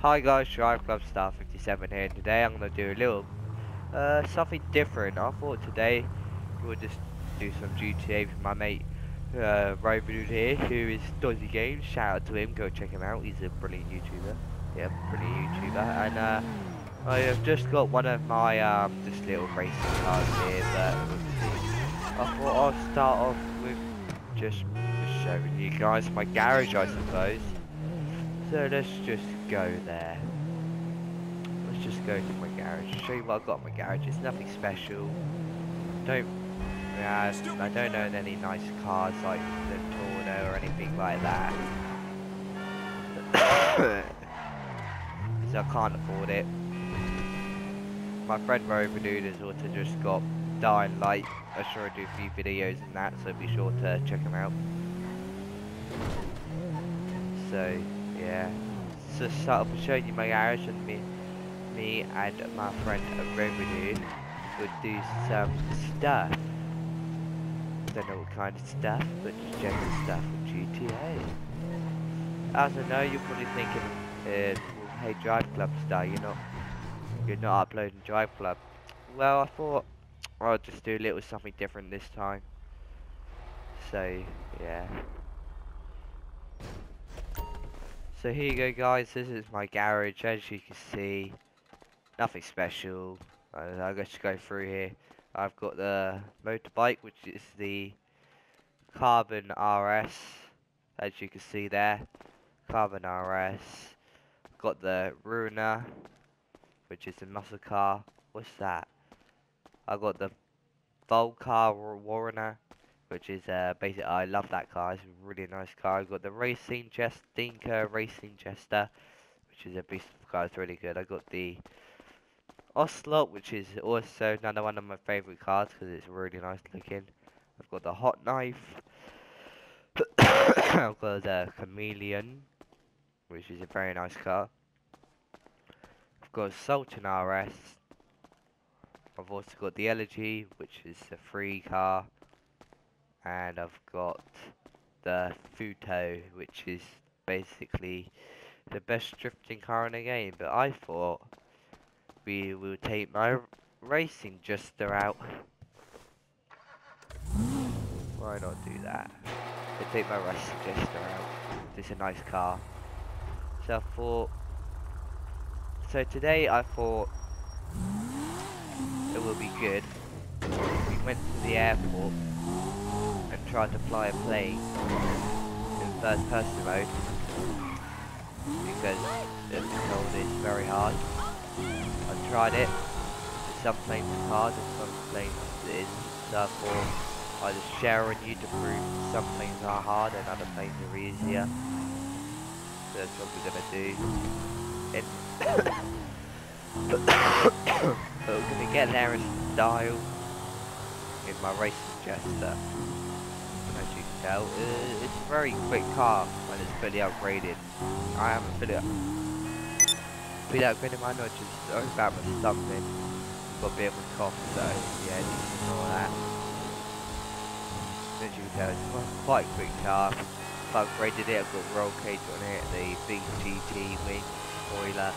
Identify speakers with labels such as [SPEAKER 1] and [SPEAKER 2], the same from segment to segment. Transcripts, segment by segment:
[SPEAKER 1] Hi guys, Drive Club Star 57 here. Today I'm going to do a little uh, something different. I thought today we'll just do some GTA with my mate uh, here, who is Dodgy Games. Shout out to him, go check him out. He's a brilliant YouTuber. Yeah, brilliant YouTuber. And uh, I have just got one of my um, just little racing cars here, but I thought I'll start off with just showing you guys my garage, I suppose. So let's just go there. Let's just go to my garage. Show you what I've got in my garage. It's nothing special. Don't. Uh, I don't own any nice cars like the Tornado or anything like that. Because I can't afford it. My friend Robodude has also just got Dying Light. I sure do a few videos in that, so be sure to check them out. So, yeah. So start with showing you my garage and me, me and my friend Robodude would do some stuff. Don't know what kind of stuff, but just general stuff with GTA. As I know, you're probably thinking, uh, hey Drive Club star, you're not, you're not uploading Drive Club. Well, I thought I'll just do a little something different this time. So, yeah. So here you go guys, this is my garage, as you can see, nothing special, I'll just go through here, I've got the motorbike which is the Carbon RS, as you can see there, Carbon RS, got the Ruiner, which is a muscle car, what's that, I got the Vulcar Warrener, which is uh, basically I love that car. It's a really nice car. I've got the Racing Chest Dinker Racing Jester, which is a beast of a car. It's really good. I've got the Ocelot, which is also another one of my favourite cars because it's really nice looking. I've got the Hot Knife. I've got the Khamelion, which is a very nice car. I've got Sultan RS. I've also got the Elegy, which is a free car and I've got the Futo, which is basically the best drifting car in the game. But I thought we will take my racing Jester out. Why not do that? We'll take my racing Jester out. It's a nice car. So I thought. So today I thought it will be good. We went to the airport tried to fly a plane in first person mode because was told it's very hard. I tried it, some planes are hard and some planes isn't, therefore I just share on you to prove some planes are hard and other planes are easier. So that's what we're gonna do. but we're gonna get there in style in my racing Jester it's a very quick car when it's fully upgraded. I haven't fully, up fully upgraded mine, which is about something. Got a bit of a cough, so yeah, just ignore that. As you can tell, it's quite a quick car. I've upgraded it, I've got roll cage on it, the big GT wing spoiler.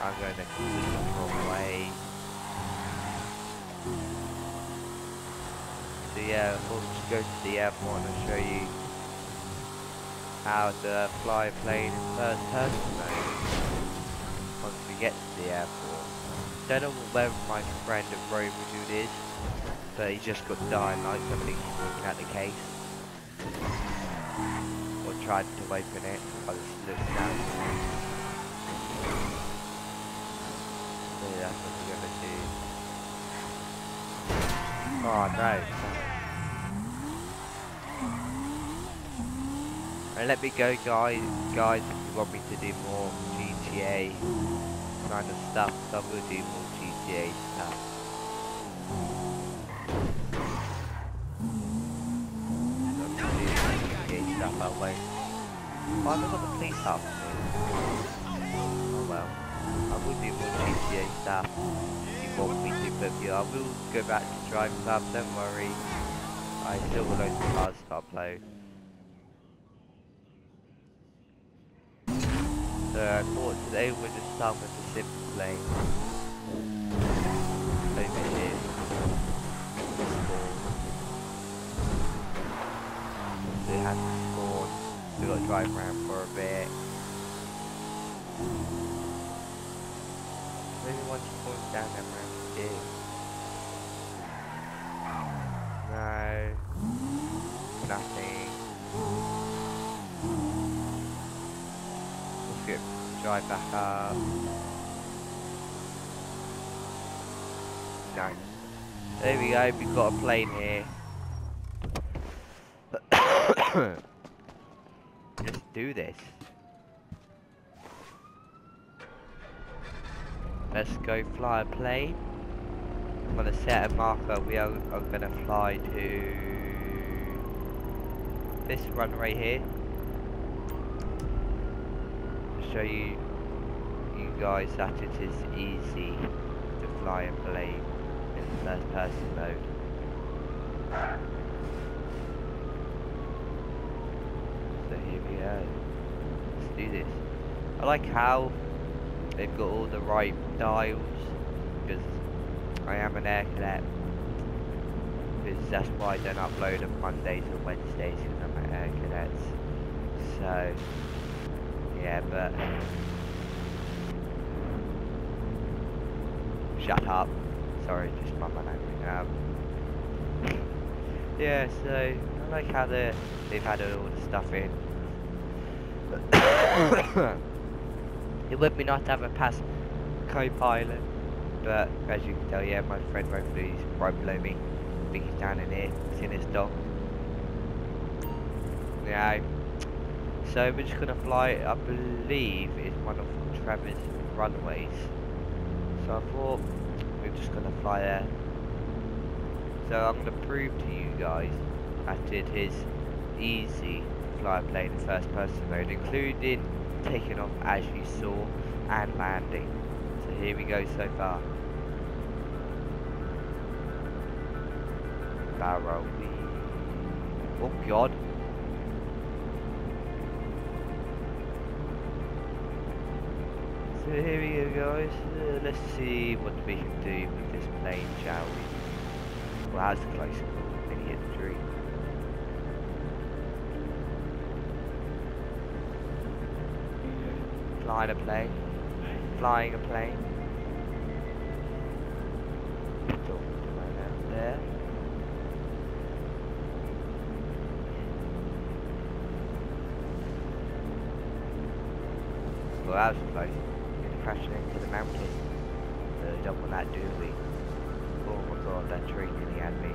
[SPEAKER 1] I'm going to cruise the wrong way. So yeah, we'll just go to the airport and show you how to fly a plane in first person mode once we get to the airport. Don't know where my friend of Robodude is, but he just got Dying Light somebody's looking at the case. Or tried to open it, I just looked down. So that's what we're gonna do. Oh no, And let me go guys, guys if you want me to do more GTA kind of stuff, so I will do more GTA stuff. GTA stuff I won't. Got the police up? Oh well. I will do more GTA stuff if you want me to, I will go back to Drive Club, don't worry. I still got loads of cars to upload. So I thought today we'll just start with the simple plane. Over here. Spawn. They had to spawn. We got to drive around for a bit. Maybe once spawns down there around here. No. Nothing. Drive back up. Um, no. There we go, we've got a plane here. Let's do this. Let's go fly a plane. I'm gonna set a marker. We are, are gonna fly to this runway here. Show you, you guys that it is easy to fly a plane in first person mode. So here we go. Let's do this. I like how they've got all the right dials because I am an air cadet. Because that's why I don't upload on Mondays or Wednesdays because I'm an air cadet. So yeah, but shut up. Sorry, just my man. Um, yeah, so I like how they they've had all the stuff in. it would be nice to have a past co-pilot, but as you can tell, yeah, my friend right below, he's right below me. I think he's down in here, he's in his dog. Yeah. So we're just gonna fly. I believe it's one of Trevor's runways. So I thought we're just gonna fly there. So I'm gonna prove to you guys that it is easy to fly a plane in first person mode, including taking off as you saw and landing. So here we go so far. Barrow. Oh god. So here we go guys, uh, let's see what we can do with this plane, shall we? Well, that's a close mini injury. Flying a plane, flying a plane. There. Well, was close. Crashing into the mountain. Uh, don't want that, do we? Oh my god, that tree nearly had me.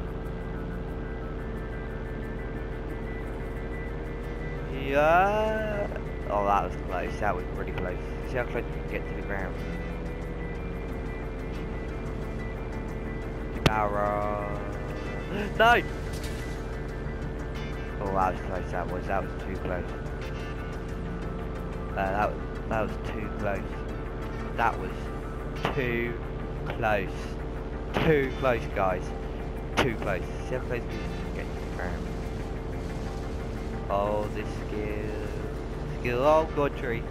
[SPEAKER 1] Yeah. Oh, that was close. That was pretty close. See how close we can get to the ground. Barra. No! Oh, that was close. That was. That was too close. Uh, that. That was too close. That was too close. Too close, guys. Too close. See how close we get to the ground. Oh, this skill. Skill. Oh, God, tree.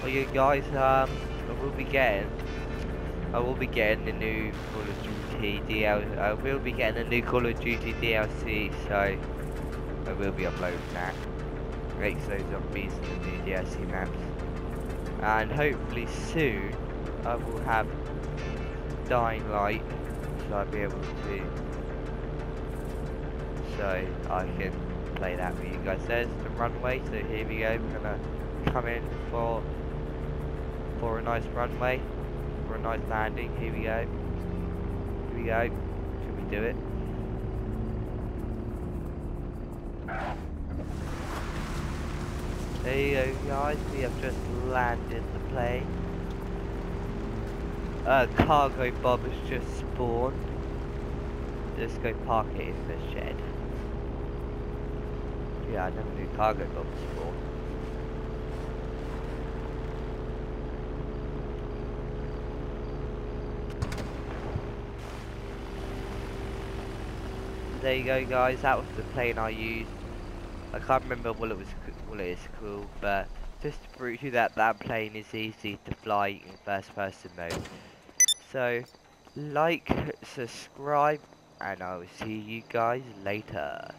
[SPEAKER 1] Well, you guys, um, I will be getting. I will be getting the new Call of Duty DLC. I will be getting a new Call of Duty DLC, so I will be uploading that. Makes those zombies and the new DLC maps. And hopefully soon I will have Dying Light, so I'll be able to so I can play that with you guys. There's the runway, so here we go. We're gonna come in for for a nice runway, for a nice landing. Here we go. Here we go. Should we do it? There you go, guys. We have just landed the plane. Uh, cargo bob has just spawned. Let's go park it in the shed. Yeah, I never knew Cargobob spawned. There you go, guys. That was the plane I used. I can't remember what it was, what it is called, but just to prove to you that that plane is easy to fly in first person mode. So, like, subscribe, and I will see you guys later.